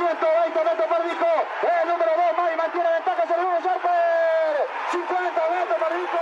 120 metros por disco. El número 2, May mantiene ventaja sobre el Sharper. 50 metros por disco.